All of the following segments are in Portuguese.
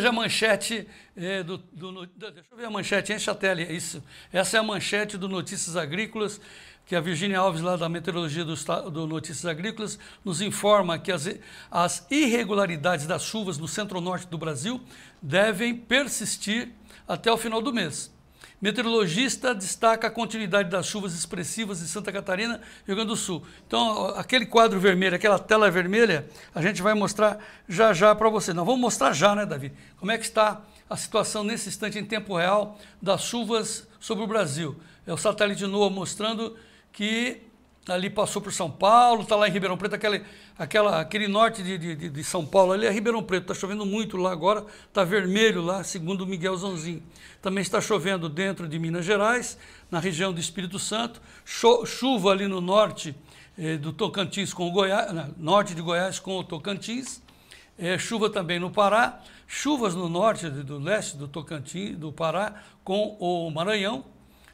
Veja a manchete eh, do, do, Deixa eu ver a manchete, enche a tela. Isso. Essa é a manchete do Notícias Agrícolas, que a Virginia Alves, lá da Meteorologia do, do Notícias Agrícolas, nos informa que as, as irregularidades das chuvas no centro-norte do Brasil devem persistir até o final do mês. Meteorologista destaca a continuidade das chuvas expressivas em Santa Catarina e Rio Grande do Sul. Então, aquele quadro vermelho, aquela tela vermelha, a gente vai mostrar já já para você. Nós vamos mostrar já, né, Davi? Como é que está a situação nesse instante em tempo real das chuvas sobre o Brasil. É o satélite NOAA mostrando que ali passou por São Paulo, está lá em Ribeirão Preto, aquele, aquela, aquele norte de, de, de São Paulo ali é Ribeirão Preto, está chovendo muito lá agora, está vermelho lá, segundo o Miguel Zonzin. Também está chovendo dentro de Minas Gerais, na região do Espírito Santo, chuva ali no norte eh, do Tocantins com o Goiás, norte de Goiás com o Tocantins, eh, chuva também no Pará, chuvas no norte do leste do Tocantins, do Pará com o Maranhão,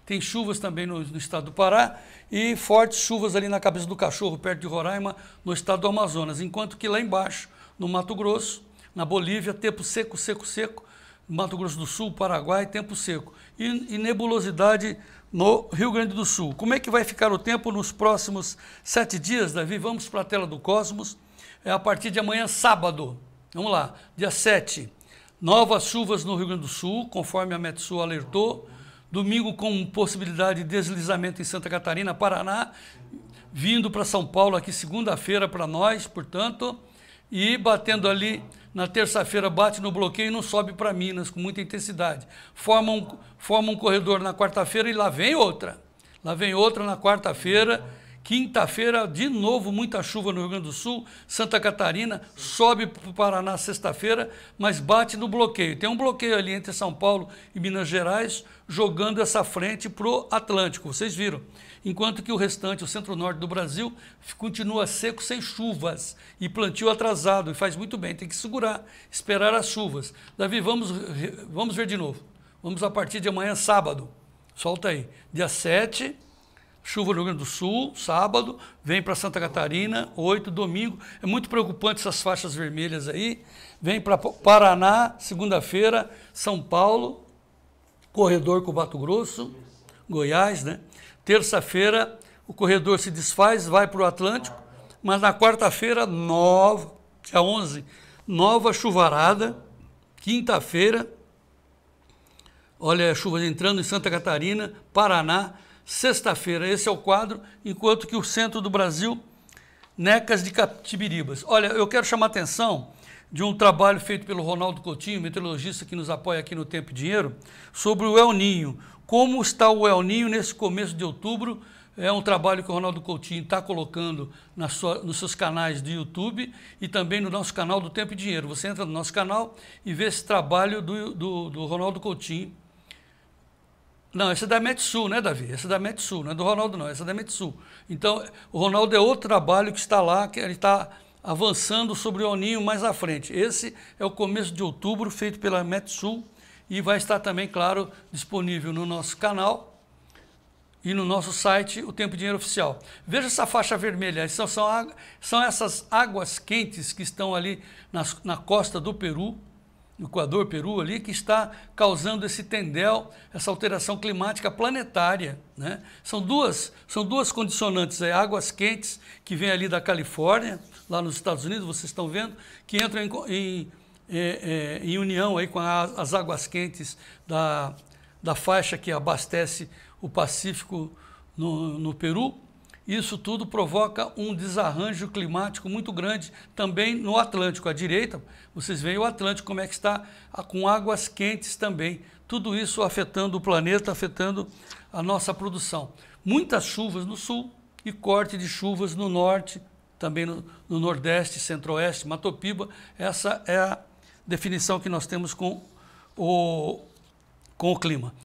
tem chuvas também no, no, estado do Pará e fortes chuvas ali na cabeça do cachorro, perto de Roraima, no estado do Amazonas. Enquanto que lá embaixo, no Mato Grosso, na Bolívia, tempo seco, seco, seco. Mato Grosso do Sul, Paraguai, tempo seco. E, e nebulosidade no Rio Grande do Sul. Como é que vai ficar o tempo nos próximos sete dias, Davi? Vamos para a tela do Cosmos. É a partir de amanhã, sábado. Vamos lá, dia 7. Novas chuvas no Rio Grande do Sul, conforme a Metsul alertou. Domingo com possibilidade de deslizamento em Santa Catarina, Paraná, vindo para São Paulo aqui segunda-feira para nós, portanto, e batendo ali na terça-feira, bate no bloqueio e não sobe para Minas com muita intensidade. Forma um, forma um corredor na quarta-feira e lá vem outra. Lá vem outra na quarta-feira Quinta-feira, de novo, muita chuva no Rio Grande do Sul. Santa Catarina sobe para o Paraná sexta-feira, mas bate no bloqueio. Tem um bloqueio ali entre São Paulo e Minas Gerais, jogando essa frente para o Atlântico. Vocês viram. Enquanto que o restante, o centro-norte do Brasil, continua seco, sem chuvas. E plantio atrasado. E faz muito bem, tem que segurar, esperar as chuvas. Davi, vamos, vamos ver de novo. Vamos a partir de amanhã, sábado. Solta aí. Dia 7 chuva no Rio Grande do Sul, sábado, vem para Santa Catarina, 8, domingo. É muito preocupante essas faixas vermelhas aí. Vem para Paraná, segunda-feira, São Paulo, corredor com o Bato Grosso, Goiás, né? Terça-feira, o corredor se desfaz, vai para o Atlântico, mas na quarta-feira, nova, dia 11, nova chuvarada. Quinta-feira, olha, chuvas entrando em Santa Catarina, Paraná, sexta-feira. Esse é o quadro, enquanto que o centro do Brasil, Necas de Capibiribas. Olha, eu quero chamar a atenção de um trabalho feito pelo Ronaldo Coutinho, meteorologista que nos apoia aqui no Tempo e Dinheiro, sobre o El Ninho. Como está o El Ninho nesse começo de outubro? É um trabalho que o Ronaldo Coutinho está colocando sua, nos seus canais do YouTube e também no nosso canal do Tempo e Dinheiro. Você entra no nosso canal e vê esse trabalho do, do, do Ronaldo Coutinho não, esse é da Metsul, né, Davi? Esse é da Metsul, não é do Ronaldo, não. Esse é da Metsul. Então, o Ronaldo é outro trabalho que está lá, que ele está avançando sobre o Oninho mais à frente. Esse é o começo de outubro, feito pela Metsul, e vai estar também, claro, disponível no nosso canal e no nosso site, o Tempo e Dinheiro Oficial. Veja essa faixa vermelha, são, são, são essas águas quentes que estão ali na, na costa do Peru, no Equador, Peru ali, que está causando esse tendel, essa alteração climática planetária. Né? São, duas, são duas condicionantes, é, águas quentes que vêm ali da Califórnia, lá nos Estados Unidos, vocês estão vendo, que entram em, em, é, é, em união aí com a, as águas quentes da, da faixa que abastece o Pacífico no, no Peru, isso tudo provoca um desarranjo climático muito grande também no Atlântico. À direita, vocês veem o Atlântico como é que está com águas quentes também. Tudo isso afetando o planeta, afetando a nossa produção. Muitas chuvas no sul e corte de chuvas no norte, também no, no nordeste, centro-oeste, Matopiba. Essa é a definição que nós temos com o, com o clima.